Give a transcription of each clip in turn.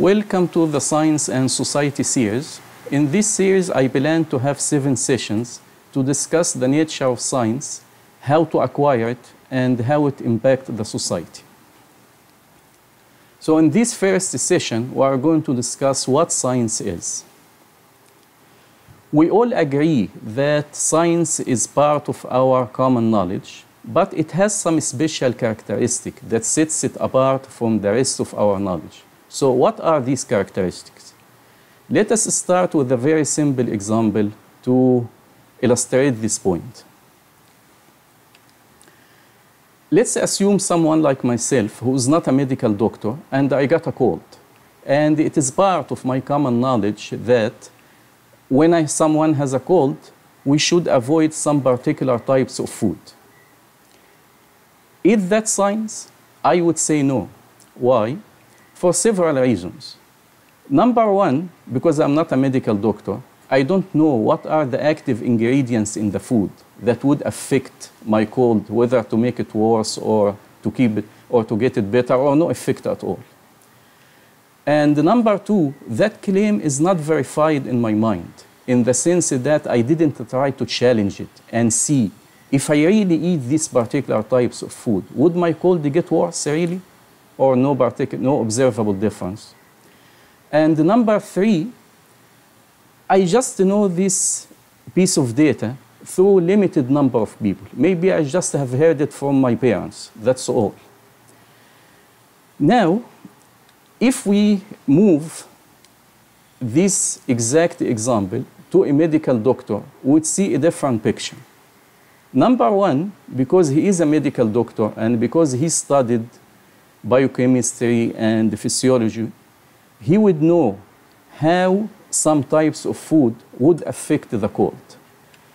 Welcome to the Science and Society series. In this series, I plan to have seven sessions to discuss the nature of science, how to acquire it, and how it impacts the society. So in this first session, we are going to discuss what science is. We all agree that science is part of our common knowledge, but it has some special characteristic that sets it apart from the rest of our knowledge. So what are these characteristics? Let us start with a very simple example to illustrate this point. Let's assume someone like myself who is not a medical doctor and I got a cold. And it is part of my common knowledge that when I, someone has a cold, we should avoid some particular types of food. Is that science? I would say no. Why? For several reasons. Number one, because I'm not a medical doctor, I don't know what are the active ingredients in the food that would affect my cold, whether to make it worse or to keep it or to get it better or no effect at all. And number two, that claim is not verified in my mind in the sense that I didn't try to challenge it and see if I really eat these particular types of food, would my cold get worse really? Or no, particular, no observable difference? And number three, I just know this piece of data through limited number of people. Maybe I just have heard it from my parents, that's all. Now, if we move this exact example to a medical doctor, would see a different picture. Number one, because he is a medical doctor and because he studied biochemistry and physiology, he would know how some types of food would affect the cold.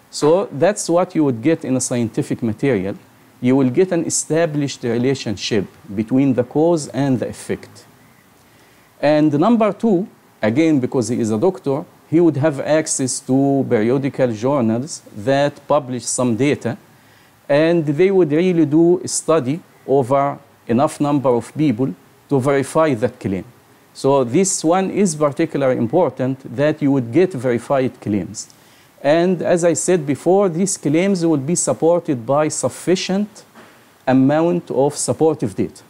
So that's what you would get in a scientific material. You will get an established relationship between the cause and the effect. And number two, again, because he is a doctor, he would have access to periodical journals that publish some data, and they would really do a study over enough number of people to verify that claim. So this one is particularly important that you would get verified claims. And as I said before, these claims will be supported by sufficient amount of supportive data.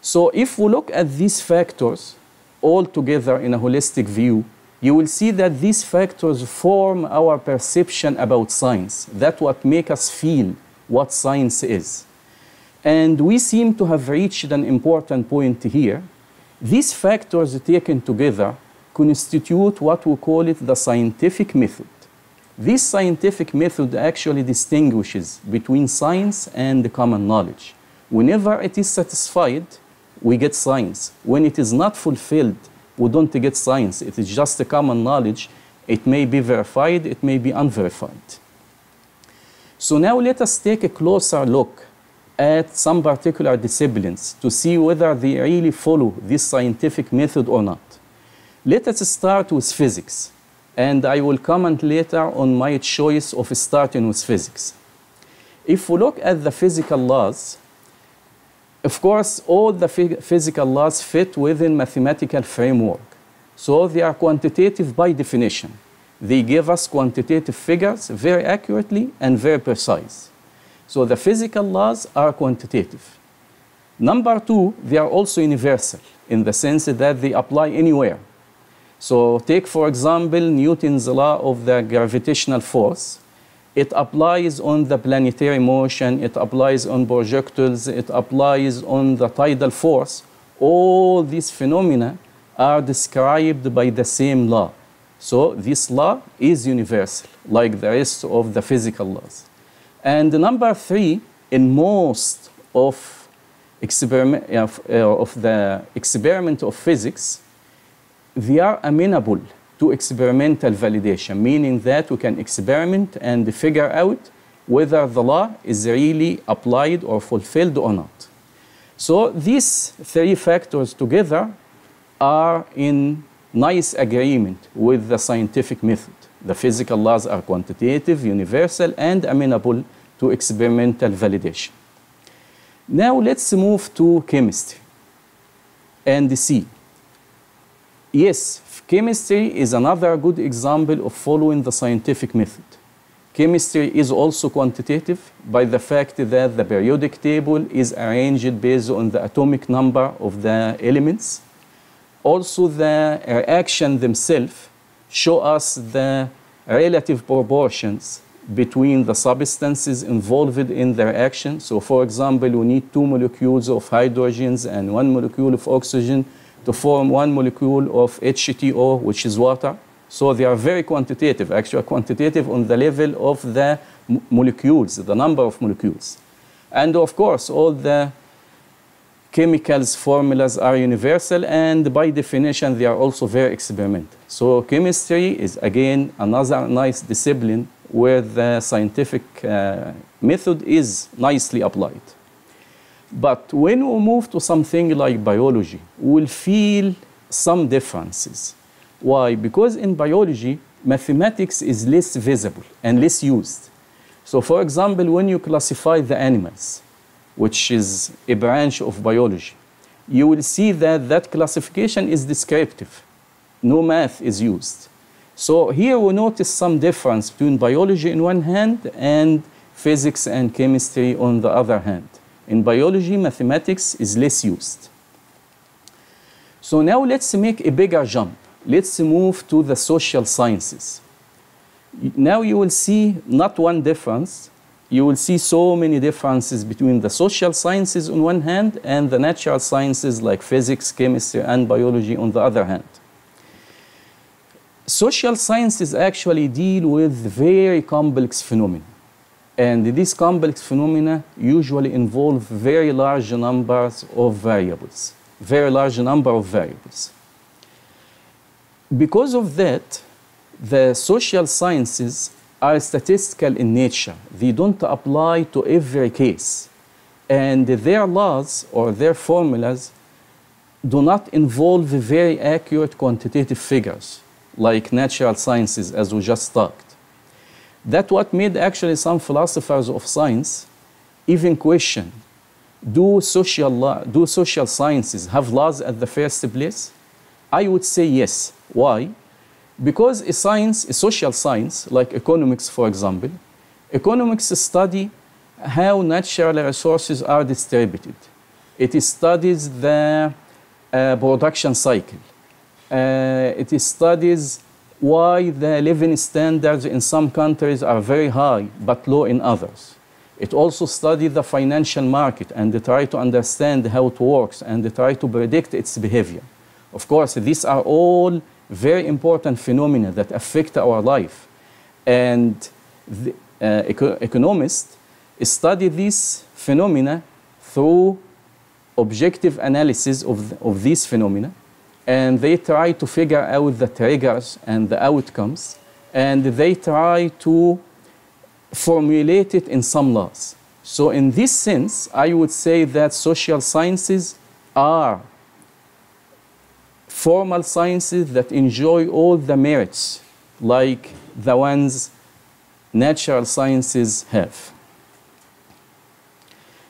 So if we look at these factors all together in a holistic view, you will see that these factors form our perception about science. That's what make us feel what science is. And we seem to have reached an important point here. These factors taken together constitute what we call it the scientific method. This scientific method actually distinguishes between science and the common knowledge. Whenever it is satisfied, we get science. When it is not fulfilled, we don't get science. It is just a common knowledge. It may be verified, it may be unverified. So now let us take a closer look at some particular disciplines to see whether they really follow this scientific method or not. Let us start with physics and I will comment later on my choice of starting with physics. If we look at the physical laws, of course, all the physical laws fit within mathematical framework. So they are quantitative by definition. They give us quantitative figures very accurately and very precise. So the physical laws are quantitative. Number two, they are also universal in the sense that they apply anywhere. So take, for example, Newton's law of the gravitational force. It applies on the planetary motion, it applies on projectiles, it applies on the tidal force. All these phenomena are described by the same law. So this law is universal, like the rest of the physical laws. And number three, in most of, experiment, of, uh, of the experiment of physics, they are amenable to experimental validation, meaning that we can experiment and figure out whether the law is really applied or fulfilled or not. So these three factors together are in nice agreement with the scientific method. The physical laws are quantitative, universal, and amenable to experimental validation. Now let's move to chemistry and see yes, chemistry is another good example of following the scientific method. Chemistry is also quantitative by the fact that the periodic table is arranged based on the atomic number of the elements. Also, the reaction themselves show us the relative proportions between the substances involved in their action. So, for example, we need two molecules of hydrogens and one molecule of oxygen to form one molecule of H2O, which is water. So they are very quantitative, actually quantitative on the level of the molecules, the number of molecules. And of course, all the chemicals formulas are universal and by definition they are also very experimental. So chemistry is again another nice discipline where the scientific uh, method is nicely applied. But when we move to something like biology, we'll feel some differences. Why? Because in biology, mathematics is less visible and less used. So, for example, when you classify the animals, which is a branch of biology, you will see that that classification is descriptive. No math is used. So here we notice some difference between biology in one hand and physics and chemistry on the other hand. In biology, mathematics is less used. So now let's make a bigger jump. Let's move to the social sciences. Now you will see not one difference, you will see so many differences between the social sciences on one hand and the natural sciences like physics, chemistry, and biology on the other hand. Social sciences actually deal with very complex phenomena. And these complex phenomena usually involve very large numbers of variables, very large number of variables. Because of that, the social sciences are statistical in nature. They don't apply to every case. And their laws or their formulas do not involve very accurate quantitative figures like natural sciences as we just talked. That's what made actually some philosophers of science even question, do social, law, do social sciences have laws at the first place? I would say yes. Why? Because a science, a social science, like economics, for example, economics study how natural resources are distributed. It studies the uh, production cycle. Uh, it studies why the living standards in some countries are very high but low in others. It also studies the financial market and try to understand how it works and they try to predict its behavior. Of course, these are all very important phenomena that affect our life. And the, uh, eco economists study these phenomena through objective analysis of, of these phenomena and they try to figure out the triggers and the outcomes, and they try to formulate it in some laws. So, in this sense, I would say that social sciences are formal sciences that enjoy all the merits like the ones natural sciences have.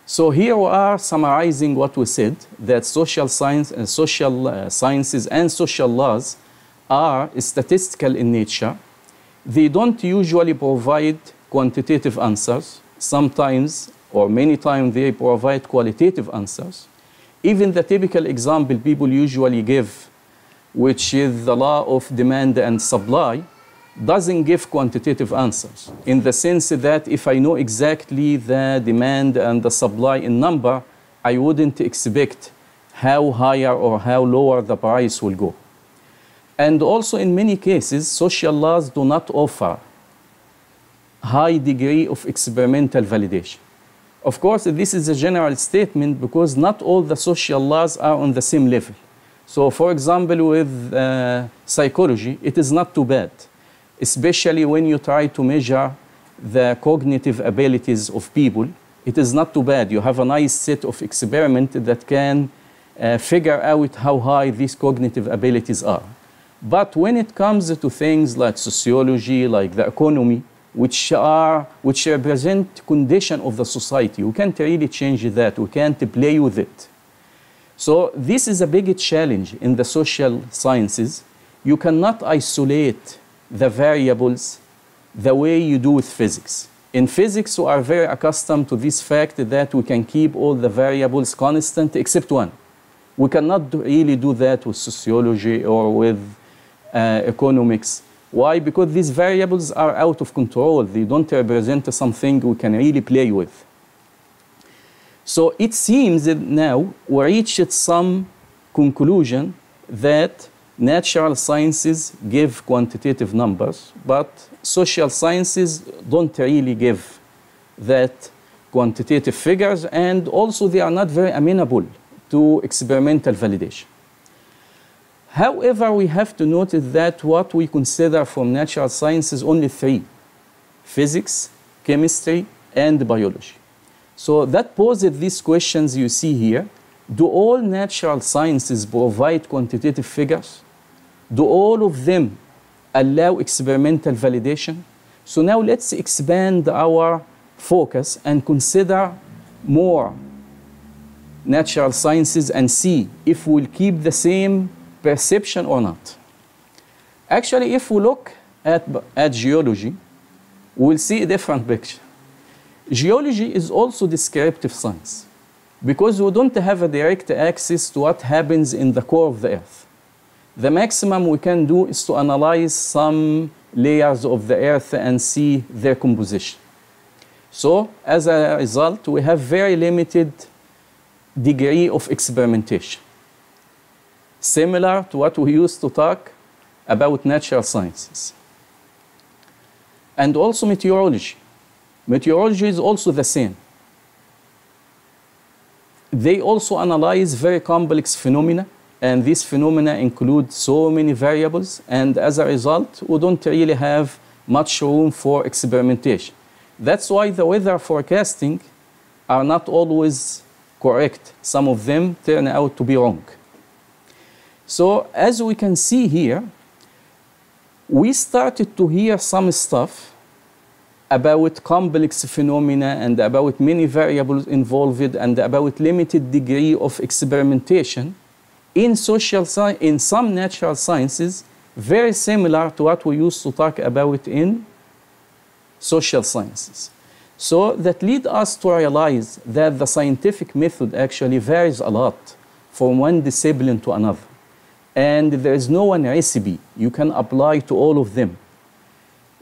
So here we are summarizing what we said, that social science and social uh, sciences and social laws are statistical in nature. They don't usually provide quantitative answers. Sometimes or many times they provide qualitative answers. Even the typical example people usually give, which is the law of demand and supply, doesn't give quantitative answers in the sense that if I know exactly the demand and the supply in number, I wouldn't expect how higher or how lower the price will go. And also in many cases, social laws do not offer high degree of experimental validation. Of course, this is a general statement because not all the social laws are on the same level. So for example, with uh, psychology, it is not too bad especially when you try to measure the cognitive abilities of people, it is not too bad. You have a nice set of experiments that can uh, figure out how high these cognitive abilities are. But when it comes to things like sociology, like the economy, which are which represent condition of the society, we can't really change that. We can't play with it. So this is a big challenge in the social sciences. You cannot isolate the variables the way you do with physics. In physics, we are very accustomed to this fact that we can keep all the variables constant except one. We cannot really do that with sociology or with uh, economics. Why? Because these variables are out of control. They don't represent something we can really play with. So it seems that now we reached some conclusion that natural sciences give quantitative numbers, but social sciences don't really give that quantitative figures, and also they are not very amenable to experimental validation. However, we have to notice that what we consider from natural sciences only three physics, chemistry, and biology. So that poses these questions you see here. Do all natural sciences provide quantitative figures? Do all of them allow experimental validation? So now let's expand our focus and consider more natural sciences and see if we'll keep the same perception or not. Actually, if we look at, at geology, we'll see a different picture. Geology is also descriptive science because we don't have a direct access to what happens in the core of the earth. The maximum we can do is to analyze some layers of the earth and see their composition. So, as a result, we have very limited degree of experimentation, similar to what we used to talk about natural sciences. And also meteorology. Meteorology is also the same. They also analyze very complex phenomena, and these phenomena include so many variables, and as a result, we don't really have much room for experimentation. That's why the weather forecasting are not always correct. Some of them turn out to be wrong. So as we can see here, we started to hear some stuff about complex phenomena and about many variables involved and about limited degree of experimentation in social science, in some natural sciences, very similar to what we used to talk about in social sciences. So that lead us to realize that the scientific method actually varies a lot from one discipline to another. And there is no one recipe you can apply to all of them.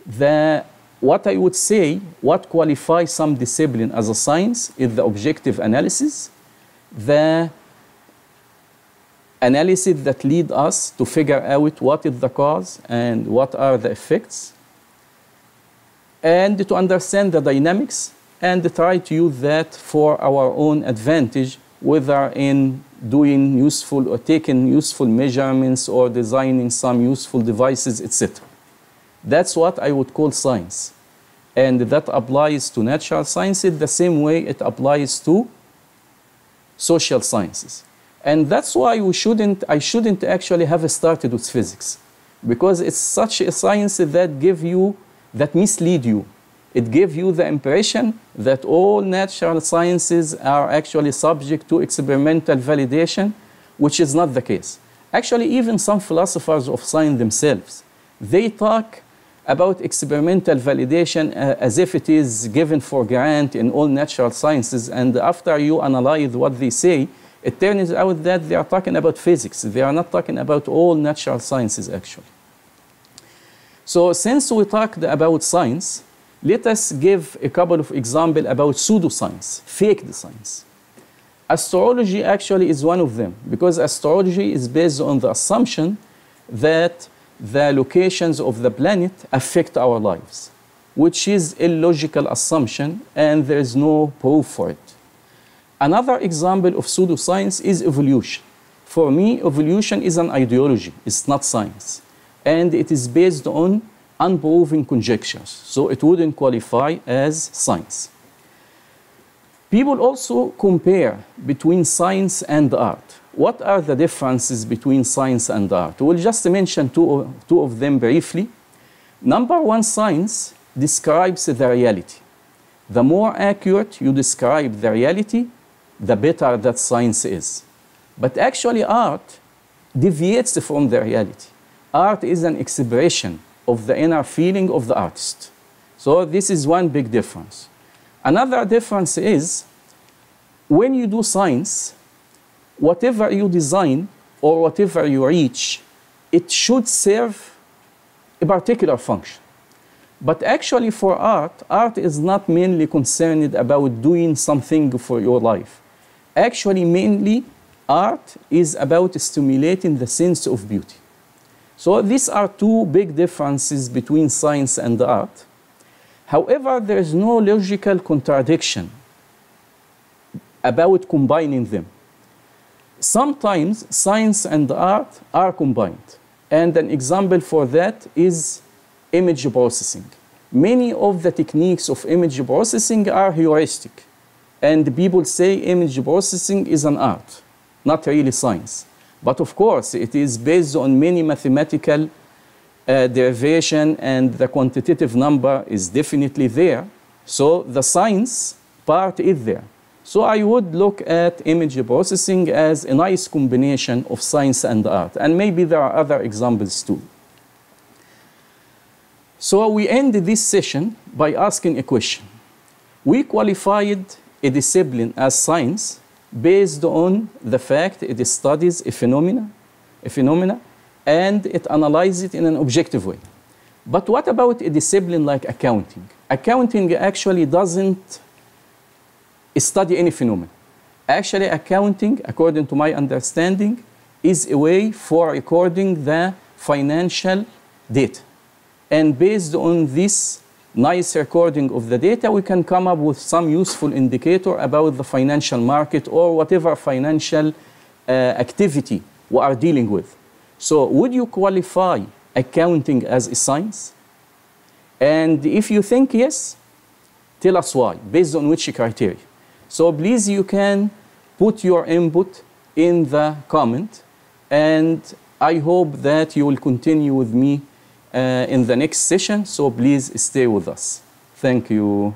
The what I would say, what qualifies some discipline as a science is the objective analysis, the analysis that lead us to figure out what is the cause and what are the effects, and to understand the dynamics and try to use that for our own advantage, whether in doing useful or taking useful measurements or designing some useful devices, etc. That's what I would call science. And that applies to natural sciences the same way it applies to social sciences. And that's why we shouldn't, I shouldn't actually have started with physics. Because it's such a science that give you, that mislead you. It gives you the impression that all natural sciences are actually subject to experimental validation, which is not the case. Actually, even some philosophers of science themselves, they talk about experimental validation uh, as if it is given for granted in all natural sciences. And after you analyze what they say, it turns out that they are talking about physics. They are not talking about all natural sciences, actually. So since we talked about science, let us give a couple of examples about pseudoscience, fake science. Astrology actually is one of them because astrology is based on the assumption that the locations of the planet affect our lives, which is a logical assumption and there is no proof for it. Another example of pseudoscience is evolution. For me, evolution is an ideology, it's not science. And it is based on unproven conjectures, so it wouldn't qualify as science. People also compare between science and art. What are the differences between science and art? We'll just mention two, two of them briefly. Number one, science describes the reality. The more accurate you describe the reality, the better that science is. But actually, art deviates from the reality. Art is an expression of the inner feeling of the artist. So, this is one big difference. Another difference is when you do science, whatever you design or whatever you reach, it should serve a particular function. But actually, for art, art is not mainly concerned about doing something for your life. Actually, mainly, art is about stimulating the sense of beauty. So, these are two big differences between science and art. However, there is no logical contradiction about combining them. Sometimes science and art are combined. And an example for that is image processing. Many of the techniques of image processing are heuristic. And people say image processing is an art, not really science. But of course, it is based on many mathematical uh, derivation and the quantitative number is definitely there. So the science part is there. So I would look at image processing as a nice combination of science and art. And maybe there are other examples too. So we end this session by asking a question. We qualified a discipline as science based on the fact it studies a phenomena, a phenomena and it analyzes it in an objective way. But what about a discipline like accounting? Accounting actually doesn't study any phenomenon. Actually, accounting, according to my understanding, is a way for recording the financial data. And based on this nice recording of the data, we can come up with some useful indicator about the financial market or whatever financial uh, activity we are dealing with. So, would you qualify accounting as a science? And if you think yes, tell us why, based on which criteria. So please, you can put your input in the comment, and I hope that you will continue with me uh, in the next session. So please stay with us. Thank you.